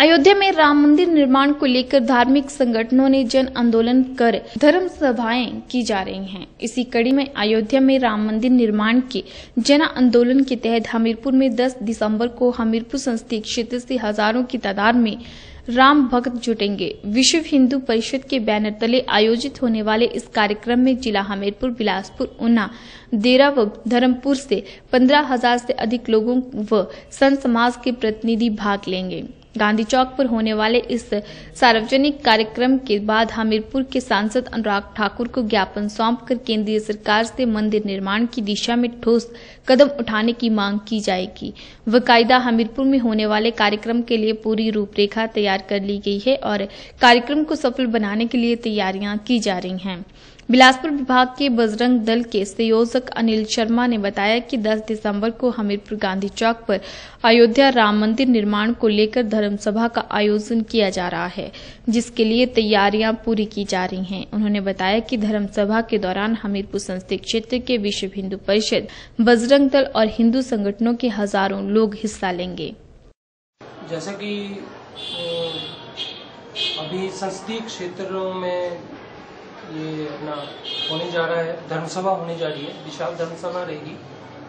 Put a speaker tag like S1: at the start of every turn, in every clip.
S1: अयोध्या में राम मंदिर निर्माण को लेकर धार्मिक संगठनों ने जन आंदोलन कर धर्म सभाएँ की जा रही हैं। इसी कड़ी में अयोध्या में राम मंदिर निर्माण के जन आंदोलन के तहत हमीरपुर में 10 दिसंबर को हमीरपुर संसदीय क्षेत्र से हज़ारों की तादाद में राम भक्त जुटेंगे। विश्व हिंदू परिषद के बैनर तले आयोजित होने वाले इस कार्यक्रम में जिला हमीरपुर, बिलासपुर, ऊना, देरा व धर्मपुर से पंद्रह हज़ार से अधिक लोगों व संत समाज के प्रतिनिधि भाग लेंगे। गांधी चौक पर होने वाले इस सार्वजनिक कार्यक्रम के बाद हमीरपुर के सांसद अनुराग ठाकुर को ज्ञापन सौंपकर केंद्रीय सरकार से मंदिर निर्माण की दिशा में ठोस कदम उठाने की मांग की जाएगी। वकायदा हमीरपुर में होने वाले कार्यक्रम के लिए पूरी रूपरेखा तैयार कर ली गई है और कार्यक्रम को सफल बनाने के लिए तैयारियाँ की जा रही हैं। बिलासपुर विभाग के बजरंग दल के संयोजक अनिल शर्मा ने बताया कि 10 दिसंबर को हमीरपुर गांधी चौक पर अयोध्या राम मंदिर निर्माण को लेकर धर्मसभा का आयोजन किया जा रहा है, जिसके लिए तैयारियाँ पूरी की जा रही हैं। उन्होंने बताया कि धर्मसभा के दौरान हमीरपुर संसदीय क्षेत्र के विश्व हिंदू परिषद, बजरंग दल और हिंदू संगठनों के हज़ारों लोग हिस्सा लेंगे।
S2: जैसा कि अभी संसदीय क्षेत्रों में ये अपना होने जा रहा है, धर्मसभा होने जा रही है, विशाल धर्मसभा रहेगी।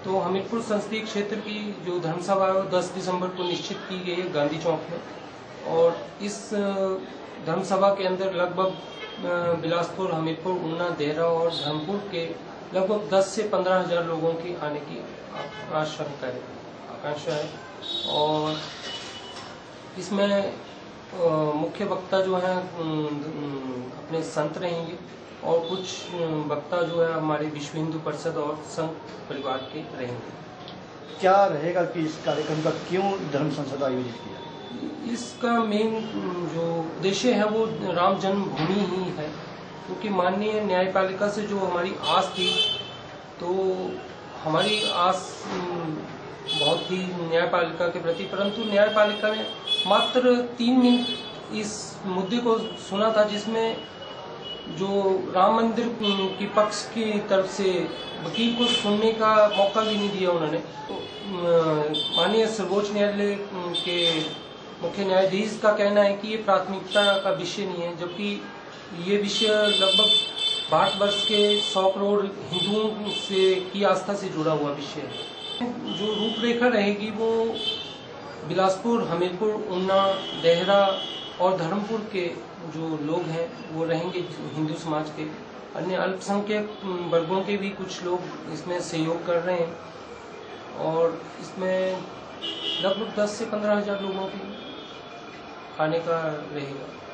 S2: तो हमीरपुर संसदीय क्षेत्र की जो धर्मसभा है, वो 10 दिसंबर को निश्चित की गई है गांधी चौक में। और इस धर्मसभा के अंदर लगभग बिलासपुर, हमीरपुर ऊना देहरा और धर्मपुर के लगभग 10 से पंद्रह हज़ार लोगों की आने की आशंका है आकांक्षा है। और इसमें मुख्य वक्ता जो है अपने संत रहेंगे और कुछ वक्ता जो है हमारे विश्व हिंदू परिषद और संत परिवार के रहेंगे।
S3: क्या रहेगा कि इस कार्यक्रम का क्यों धर्म संसद आयोजित किया?
S2: इसका मेन जो उद्देश्य है वो राम जन्मभूमि ही है। क्योंकि माननीय न्यायपालिका से जो हमारी आस थी तो हमारी आस बहुत ही न्यायपालिका के प्रति। परंतु न्यायपालिका ने मात्र तीन मिनट इस मुद्दे को सुना था जिसमें जो राम मंदिर की पक्ष की तरफ़ से वकील को सुनने का मौका भी नहीं दिया उन्होंने। तो माननीय सर्वोच्च न्यायालय के मुख्य न्यायाधीश का कहना है कि ये प्राथमिकता का विषय नहीं है, जबकि ये विषय लगभग भारतवर्ष के सौ करोड़ हिंदुओं से की आस्था से जुड़ा हुआ विषय है। जो रूपरेखा रहेगी वो बिलासपुर, हमीरपुर ऊना देहरा और धर्मपुर के जो लोग हैं, वो रहेंगे हिंदू समाज के। अन्य अल्पसंख्यक वर्गों के भी कुछ लोग इसमें सहयोग कर रहे हैं। और इसमें लगभग 10 से पंद्रह हज़ार लोगों की आने का रहेगा।